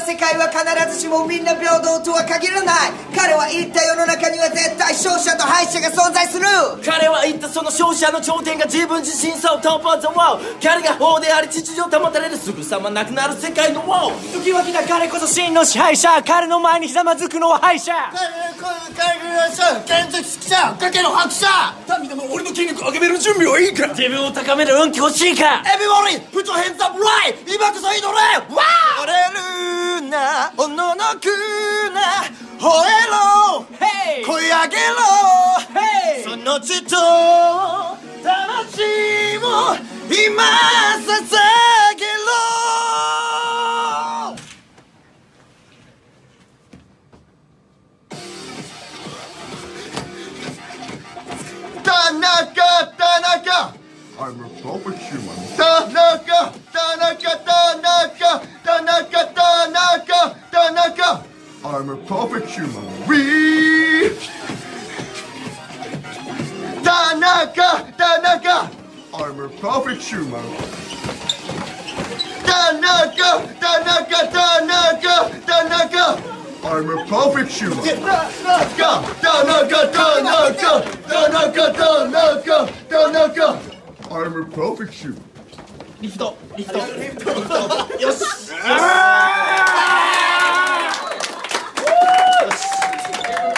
世界は必ずしもみんな平等とは限らない。彼は言った世の中には絶対勝者と敗者が存在する。彼は言ったその勝者の頂点が自分自身さをトップアザワー彼が法であり秩序を保たれるすぐさまなくなる世界のワー時々な彼こそ真の支配者彼の前にひざまずくのは敗者。建設者かけの拍車民ども俺の筋肉上げる準備はいいか自分を高める運気欲しいか Everybody put your hands up right 今こそ祈れわ折れるなおののくな吠えろヘイ声上げろヘイその血と魂を今捧げろ。田中田中。I'm a perfect human. 田中 I'm a perfect human. We 田中田中 I'm a perfect human. 田中田中田中田中 I'm a perfect human. 田中田中田中田中田中田中 I'm a perfect human. リフトリフトよし